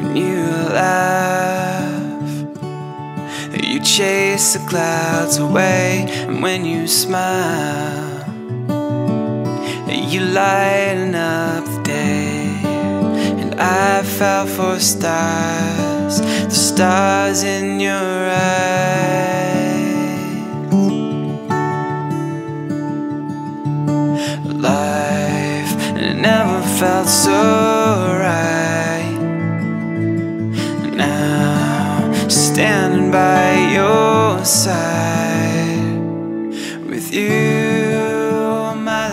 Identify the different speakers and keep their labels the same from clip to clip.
Speaker 1: when you laugh. You chase the clouds away, and when you smile, you lighten up the day. And I fell for stars, the stars in your eyes. Life never felt so right.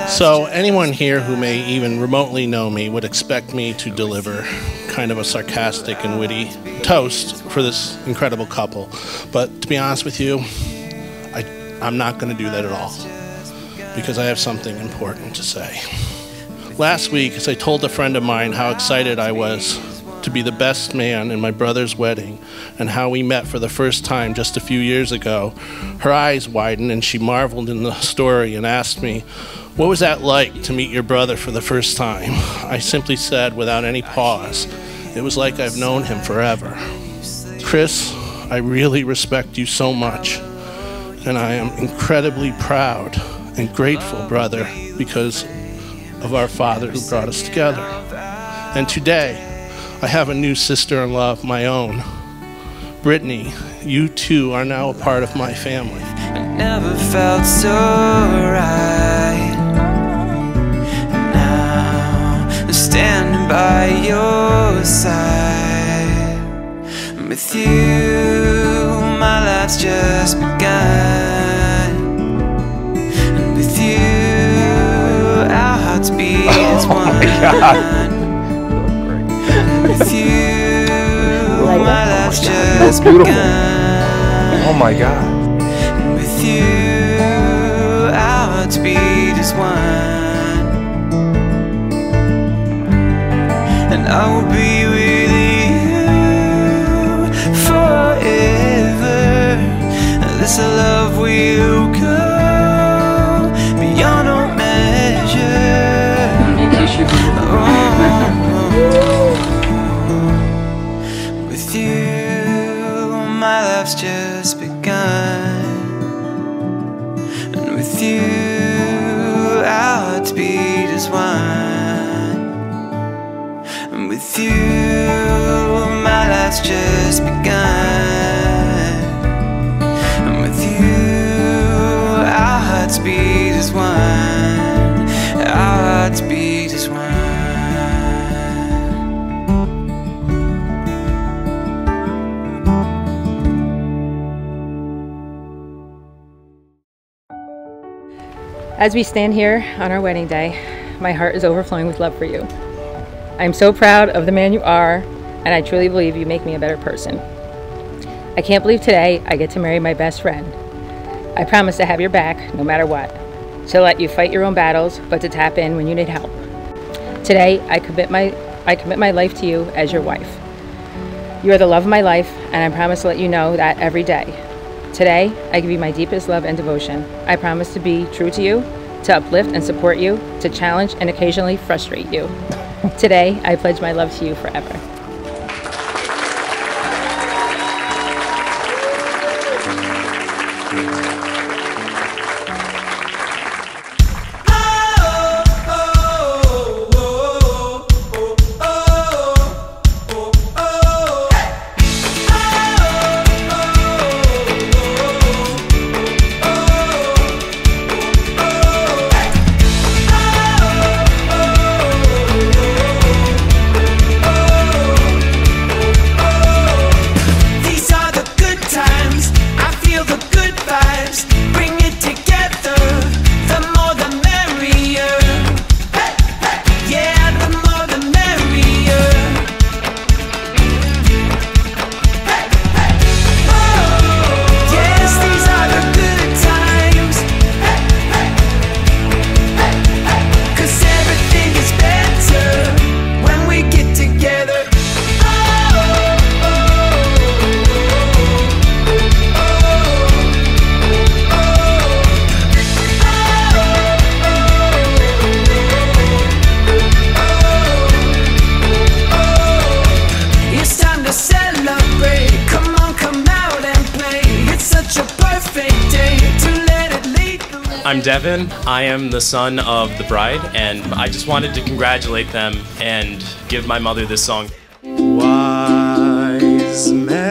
Speaker 2: So, anyone here who may even remotely know me would expect me to deliver kind of a sarcastic and witty toast for this incredible couple. But to be honest with you, I, I'm not going to do that at all because I have something important to say. Last week, as I told a friend of mine how excited I was to be the best man in my brother's wedding and how we met for the first time just a few years ago, her eyes widened and she marveled in the story and asked me, What was that like to meet your brother for the first time? I simply said, without any pause, It was like I've known him forever. Chris, I really respect you so much, and I am incredibly proud and grateful, brother, because of our Father who brought us together. And today, I have a new sister in law of my own. Brittany, you too are now a part of my family.
Speaker 1: It never felt so right. Now I'm standing by your side. With you, my life's just begun. And with you, our hearts beat as oh one. With you, my life's just
Speaker 3: beautiful.
Speaker 1: begun.
Speaker 3: Oh my god.
Speaker 1: With you, our hearts beat as one. And I will be as. And with you, my life's just begun. And with you, our hearts beat as one. Our hearts beat as one.
Speaker 4: As we stand here on our wedding day, my heart is overflowing with love for you. I am so proud of the man you are, and I truly believe you make me a better person. I can't believe today I get to marry my best friend. I promise to have your back no matter what, to let you fight your own battles, but to tap in when you need help. Today, I commit my I commit my life to you as your wife. You are the love of my life, and I promise to let you know that every day. Today, I give you my deepest love and devotion. I promise to be true to you, to uplift and support you, to challenge and occasionally frustrate you. Today, I pledge my love to you forever.
Speaker 3: I'm Devin. I am the son of the bride, and I just wanted to congratulate them and give my mother this song.
Speaker 5: Wise men.